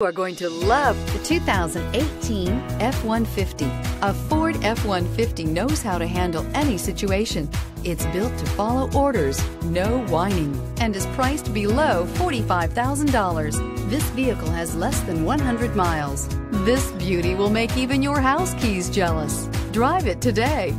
You are going to love the 2018 F-150. A Ford F-150 knows how to handle any situation. It's built to follow orders, no whining, and is priced below $45,000. This vehicle has less than 100 miles. This beauty will make even your house keys jealous. Drive it today.